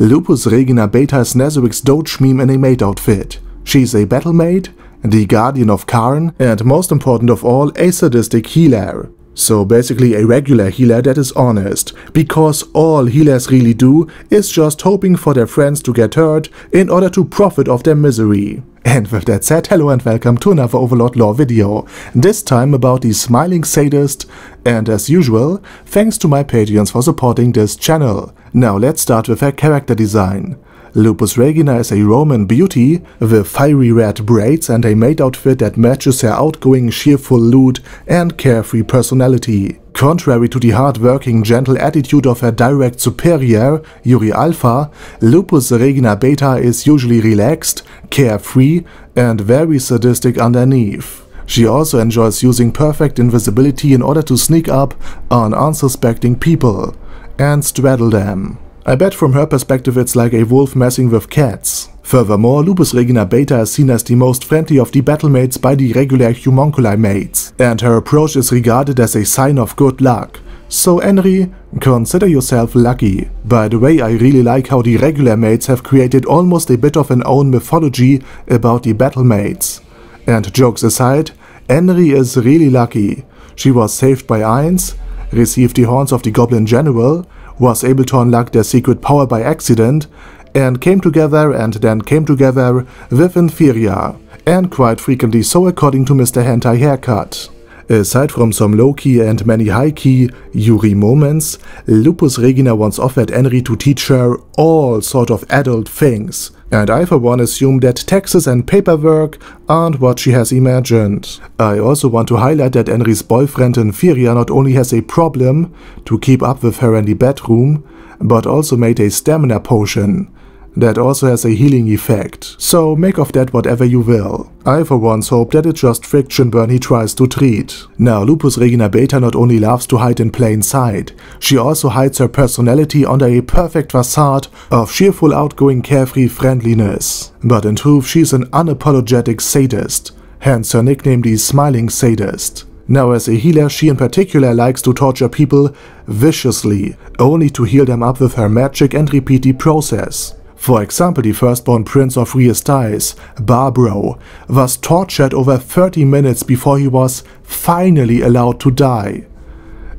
Lupus Regina Beta is Nazarick's Doge meme in a maid outfit. She's a battle maid, the guardian of Carne, and most important of all, a sadistic healer. So basically a regular healer that is honest, because all healers really do is just hoping for their friends to get hurt in order to profit of their misery. And with that said, hello and welcome to another Overlord lore video, this time about the Smiling Sadist, and as usual, thanks to my Patreons for supporting this channel. Now let's start with her character design. Lupus Regina is a Roman beauty with fiery red braids and a maid outfit that matches her outgoing, cheerful loot and carefree personality. Contrary to the hard-working, gentle attitude of her direct superior, Yuri Alpha, Lupus Regina Beta is usually relaxed, carefree, and very sadistic underneath. She also enjoys using perfect invisibility in order to sneak up on unsuspecting people and straddle them. I bet from her perspective it's like a wolf messing with cats. Furthermore, Lupus Regina Beta is seen as the most friendly of the battlemates by the regular homunculi mates, and her approach is regarded as a sign of good luck. So Enri, consider yourself lucky. By the way, I really like how the regular mates have created almost a bit of an own mythology about the battlemates. And jokes aside, Enri is really lucky. She was saved by Ainz, received the horns of the Goblin General, was able to unlock their secret power by accident, and came together and then came together with Nfirea, and quite frequently so according to Mr. Hentai Haircut. Aside from some low-key and many high-key Yuri moments, Lupus Regina once offered Enri to teach her all sort of adult things, and I for one assume that taxes and paperwork aren't what she has imagined. I also want to highlight that Enri's boyfriend Nfirea not only has a problem to keep up with her in the bedroom, but also made a stamina potion that also has a healing effect, so make of that whatever you will. I for once hope that it's just friction burn he tries to treat. Now Lupus Regina Beta not only loves to hide in plain sight, she also hides her personality under a perfect facade of cheerful outgoing carefree friendliness. But in truth she's an unapologetic sadist, hence her nickname the Smiling Sadist. Now as a healer, she in particular likes to torture people viciously, only to heal them up with her magic and repeat the process. For example, the firstborn prince of Rhys Barbro, was tortured over 30 minutes before he was finally allowed to die.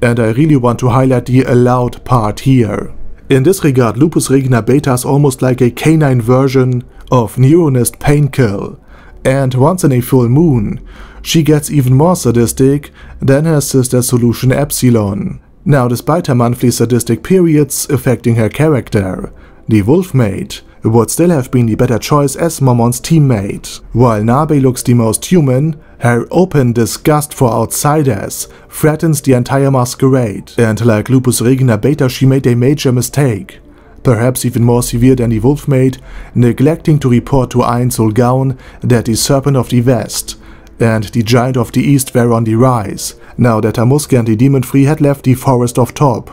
And I really want to highlight the allowed part here. In this regard, Lupus Regina Beta is almost like a canine version of Neuronist Painkill. And once in a full moon, she gets even more sadistic than her sister Solution Epsilon. Now, despite her monthly sadistic periods affecting her character, the Wolfmaid would still have been the better choice as Momon's teammate. While Nabe looks the most human, her open disgust for outsiders threatens the entire masquerade, and like Lupus Regina Beta she made a major mistake. Perhaps even more severe than the Wolfmaid, neglecting to report to Ainz Ooal Gown that the Serpent of the West and the Giant of the East were on the rise, now that Hamsuke and the Demon Free had left the Forest of Tob,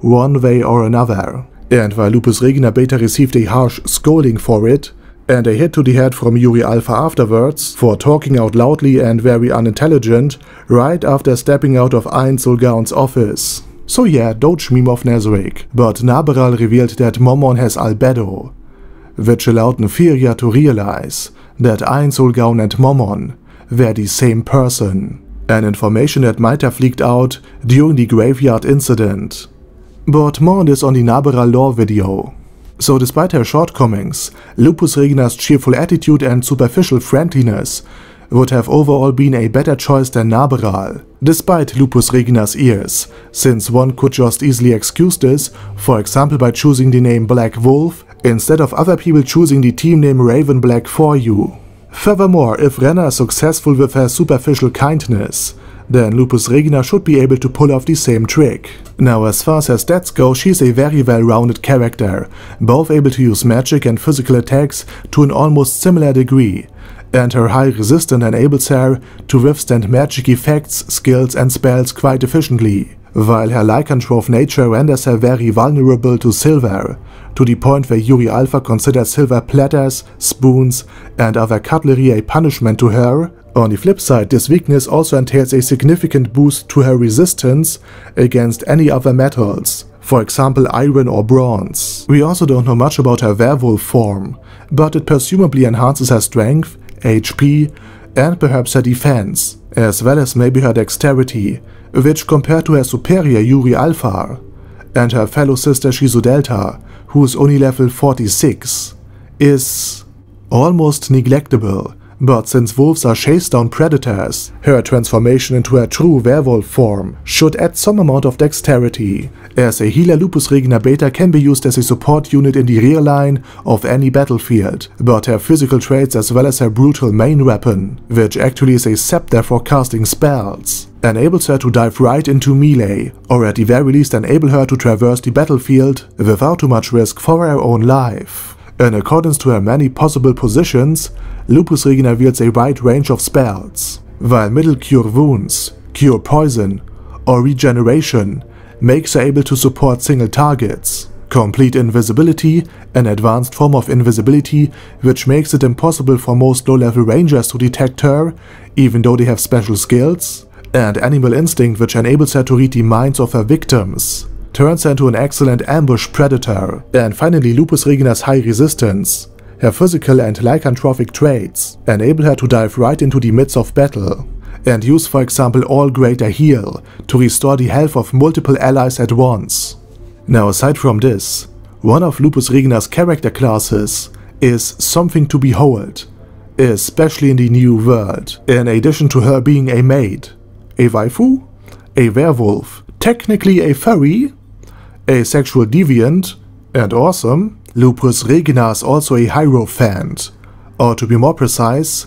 one way or another. And while Lupus Regina Beta received a harsh scolding for it, and a hit to the head from Yuri Alpha afterwards for talking out loudly and very unintelligent right after stepping out of Ainz Ooal Gown's office. So yeah, Doge meme of Nazarick, but Naberal revealed that Momon has albedo, which allowed Nfirea to realize that Ainz Ooal Gown and Momon were the same person, an information that might have leaked out during the graveyard incident. But more on this on the Naberal lore video. So despite her shortcomings, Lupus Regina's cheerful attitude and superficial friendliness would have overall been a better choice than Naberal, despite Lupus Regina's ears, since one could just easily excuse this, for example by choosing the name Black Wolf instead of other people choosing the team name Raven Black for you. Furthermore, if Renner is successful with her superficial kindness, then Lupus Regina should be able to pull off the same trick. Now as far as her stats go, she's a very well-rounded character, both able to use magic and physical attacks to an almost similar degree, and her high resistance enables her to withstand magic effects, skills and spells quite efficiently, while her lycanthrope nature renders her very vulnerable to silver, to the point where Yuri Alpha considers silver platters, spoons and other cutlery a punishment to her, on the flip side, this weakness also entails a significant boost to her resistance against any other metals, for example iron or bronze. We also don't know much about her werewolf form, but it presumably enhances her strength, HP, and perhaps her defense, as well as maybe her dexterity, which compared to her superior Yuri Alpha and her fellow sister Shizu Delta, who is only level 46, is almost neglectable but since wolves are chased down predators, her transformation into a true werewolf form should add some amount of dexterity, as a healer Lupus Regina Beta can be used as a support unit in the rear line of any battlefield, but her physical traits as well as her brutal main weapon, which actually is a scepter for casting spells, enables her to dive right into melee, or at the very least enable her to traverse the battlefield without too much risk for her own life. In accordance to her many possible positions, Lupus wields a wide range of spells, while middle cure wounds, cure poison, or regeneration makes her able to support single targets. Complete invisibility, an advanced form of invisibility which makes it impossible for most low-level rangers to detect her, even though they have special skills, and animal instinct which enables her to read the minds of her victims turns her into an excellent ambush predator. And finally Lupus Regina's high resistance, her physical and lycanthropic traits enable her to dive right into the midst of battle and use for example all greater heal to restore the health of multiple allies at once. Now aside from this, one of Lupus Regina's character classes is something to behold, especially in the new world, in addition to her being a maid, a waifu, a werewolf, technically a furry, a sexual deviant, and awesome, Lupus Regina is also a Hierophant, or to be more precise,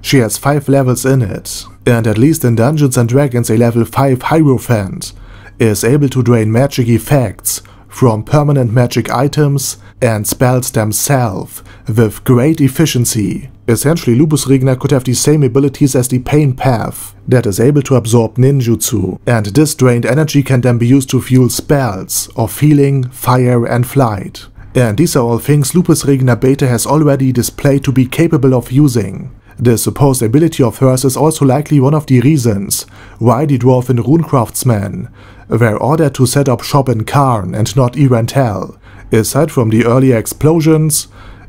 she has 5 levels in it, and at least in Dungeons & Dragons a level 5 Hierophant is able to drain magic effects from permanent magic items and spells themselves with great efficiency. Essentially, Lupus Regina could have the same abilities as the Pain Path that is able to absorb ninjutsu, and this drained energy can then be used to fuel spells of healing, fire and flight. And these are all things Lupus Regina Beta has already displayed to be capable of using. The supposed ability of hers is also likely one of the reasons why the dwarven runecraftsmen were ordered to set up shop in Carne and not E-Rantel, aside from the earlier explosions,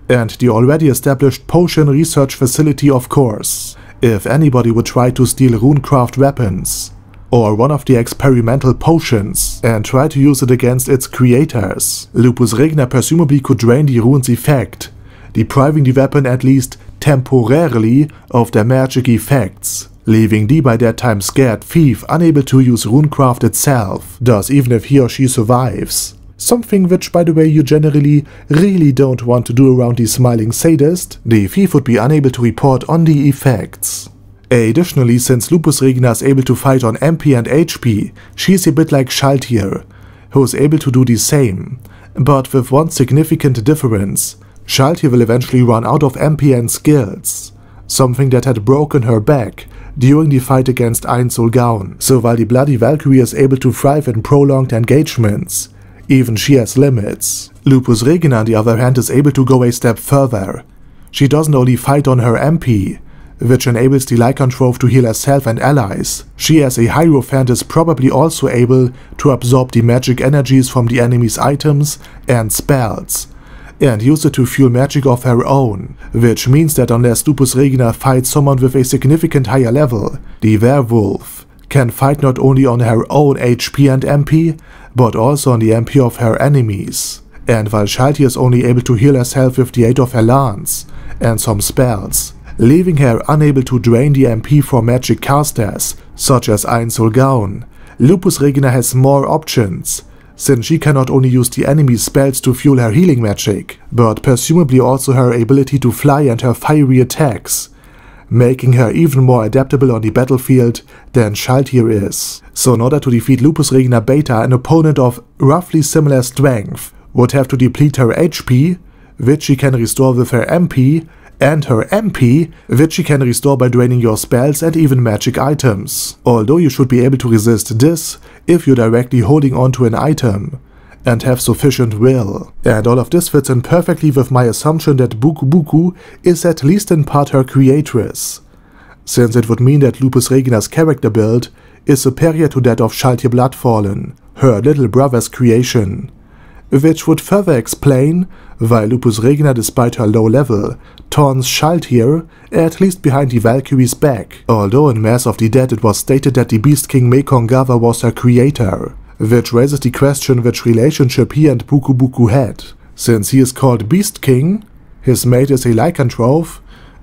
and the already established potion research facility of course, if anybody would try to steal runecraft weapons, or one of the experimental potions and try to use it against its creators, Lupus Regina presumably could drain the rune's effect, depriving the weapon at least temporarily of their magic effects, leaving the by that time scared thief unable to use runecraft itself, thus even if he or she survives, Something which, by the way, you generally really don't want to do around the smiling sadist, the thief would be unable to report on the effects. Additionally, since Lupus Regina is able to fight on MP and HP, she is a bit like Shalltear, who is able to do the same, but with one significant difference. Shalltear will eventually run out of MP and skills, something that had broken her back during the fight against Ainz Ooal Gown. So while the Bloody Valkyrie is able to thrive in prolonged engagements, even she has limits. Lupus Regina on the other hand is able to go a step further. She doesn't only fight on her MP, which enables the lycanthrope to heal herself and allies. She as a Hierophant is probably also able to absorb the magic energies from the enemy's items and spells, and use it to fuel magic of her own, which means that unless Lupus Regina fights someone with a significant higher level, the werewolf can fight not only on her own HP and MP, but also on the MP of her enemies. And while Shalltear is only able to heal herself with the aid of her lance and some spells, leaving her unable to drain the MP from magic casters, such as Ainz Ooal Gown, Lupus Regina has more options, since she can not only use the enemy's spells to fuel her healing magic, but presumably also her ability to fly and her fiery attacks, making her even more adaptable on the battlefield than Shalltear is. So in order to defeat Lupus Regina Beta, an opponent of roughly similar strength would have to deplete her HP, which she can restore with her MP, and her MP, which she can restore by draining your spells and even magic items. Although you should be able to resist this if you're directly holding onto an item and have sufficient will. And all of this fits in perfectly with my assumption that Buku Buku is at least in part her creatress, since it would mean that Lupus Regina's character build is superior to that of Shalltear Bloodfallen, her little brother's creation, which would further explain why Lupus Regina, despite her low level, taunts Shalltear, at least behind the Valkyrie's back, although in Mass of the Dead it was stated that the Beast King Mekongava was her creator, which raises the question which relationship he and Buku Buku had, since he is called Beast King, his mate is a lycanthrope,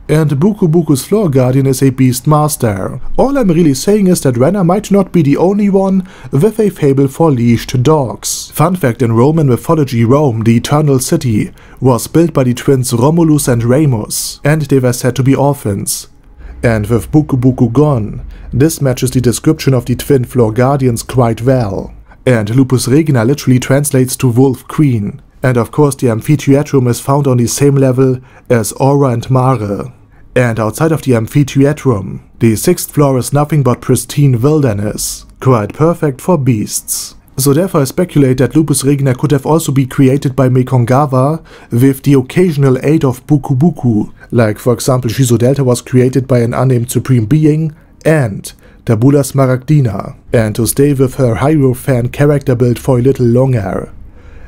and Buku Buku's floor guardian is a beast master. All I'm really saying is that Renner might not be the only one with a fable for leashed dogs. Fun fact in Roman mythology Rome, the eternal city, was built by the twins Romulus and Remus, and they were said to be orphans. And with Buku Buku gone, this matches the description of the twin floor guardians quite well. And Lupus Regina literally translates to Wolf Queen. And of course the amphitheatrum is found on the same level as Aura and Mare. And outside of the amphitheatrum, the sixth floor is nothing but pristine wilderness, quite perfect for beasts. So therefore I speculate that Lupus Regina could have also been created by Mekongava with the occasional aid of Buku Buku, like for example Shizu Delta was created by an unnamed supreme being, and Tabula Smaragdina, and to stay with her Hierophant character build for a little longer.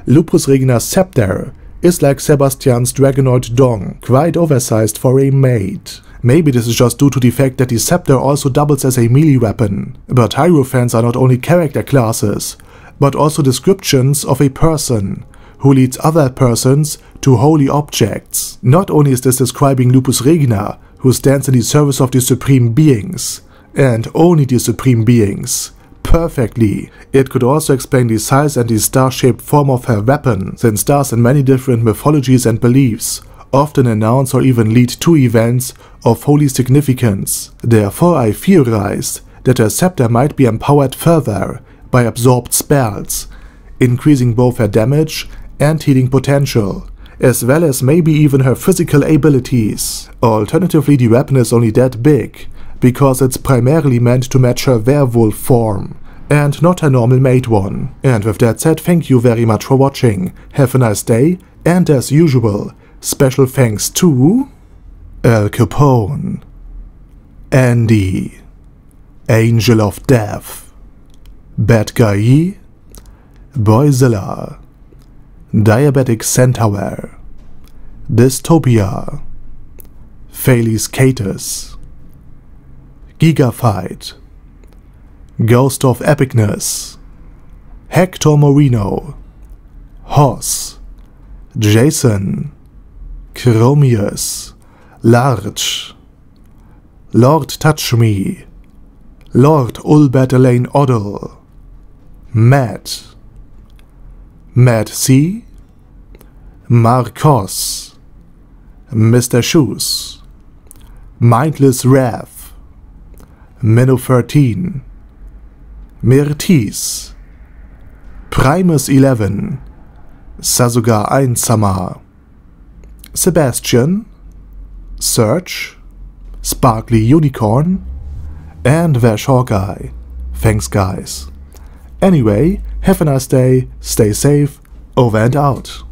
Lupus Regina's scepter is like Sebastian's Dragonoid Dong, quite oversized for a maid. Maybe this is just due to the fact that the scepter also doubles as a melee weapon, but Hierophants are not only character classes, but also descriptions of a person, who leads other persons to holy objects. Not only is this describing Lupus Regina, who stands in the service of the supreme beings, and only the supreme beings, perfectly. It could also explain the size and the star-shaped form of her weapon, since stars in many different mythologies and beliefs often announce or even lead to events of holy significance. Therefore I theorized that her scepter might be empowered further by absorbed spells, increasing both her damage and healing potential, as well as maybe even her physical abilities. Alternatively the weapon is only that big, because it's primarily meant to match her werewolf form and not a normal maid one. And with that said, thank you very much for watching, have a nice day, and as usual, special thanks to Al Capone, Andy, Angel of Death, Bad Guy, Boyzilla, Diabetic Centaur, Dystopia, Thales Catus, Gigafight, Ghost of Epicness, Hector Moreno, Hoss, Jason, Chromius, Larch, Lord Touch Me, Lord Ulbert Elaine Oddle, Matt, Matt C, Marcos, Mr. Shoes, Mindless Wrath, 13, Mirtis, Primus 11, Sasuga 1 Sama, Sebastian, Search, Sparkly Unicorn, and Vash Hawkeye. Thanks guys. Anyway, have a nice day, stay safe, over and out.